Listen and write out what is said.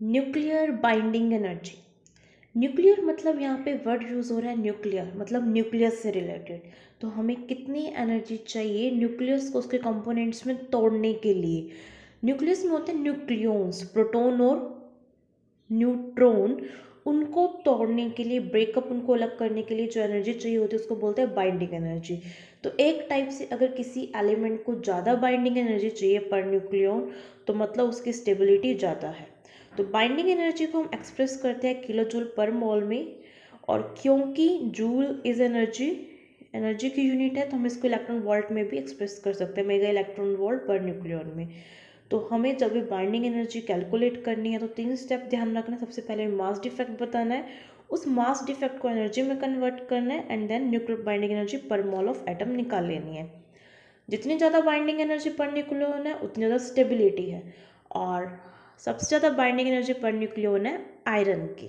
Nuclear binding energy. Nuclear मतलब यहाँ पे वर्ड यूज़ हो रहा है न्यूक्लियर मतलब न्यूक्लियस से रिलेटेड। तो हमें कितनी एनर्जी चाहिए न्यूक्लियस को उसके कंपोनेंट्स में तोड़ने के लिए? न्यूक्लियस में होते हैं न्यूक्लियोन्स, प्रोटोन और न्यूट्रॉन। उनको तोड़ने के लिए, ब्रेकअप उनको अलग करने के लिए जो एनर्जी चाहिए होती है, उसको बोलते हैं बाइंडिंग एनर्जी। तो एक टाइप से अगर किसी एलिमेंट को ज़्यादा बाइंडिंग एनर्जी चाहिए पर न्यूक्लियन तो मतलब उसकी स्टेबिलिटी ज़्यादा है। तो बाइंडिंग एनर्जी को हम एक्सप्रेस करते हैं किलो जूल पर मोल में और क्योंकि जूल इज़ एनर्जी एनर्जी की यूनिट है तो हम इसको इलेक्ट्रॉन वोल्ट में भी एक्सप्रेस कर सकते हैं mega electron volt per nucleon में। तो हमें जब भी बाइंडिंग एनर्जी कैलकुलेट करनी है तो तीन स्टेप ध्यान रखना है। सबसे पहले मास डिफेक्ट बताना है। उस मास डिफेक्ट को एनर्जी में कन्वर्ट करना है and then nuclear binding energy पर मॉल ऑफ़ एटम निकाल लेनी है। जितनी ज़्यादा बाइंडिंग एनर्जी पर न्यूक्लियन है, उतनी ज़्यादा स्टेबिलिटी है। और सबसे ज़्यादा बाइंडिंग एनर्जी पर न्यूक्लियन है आयरन की।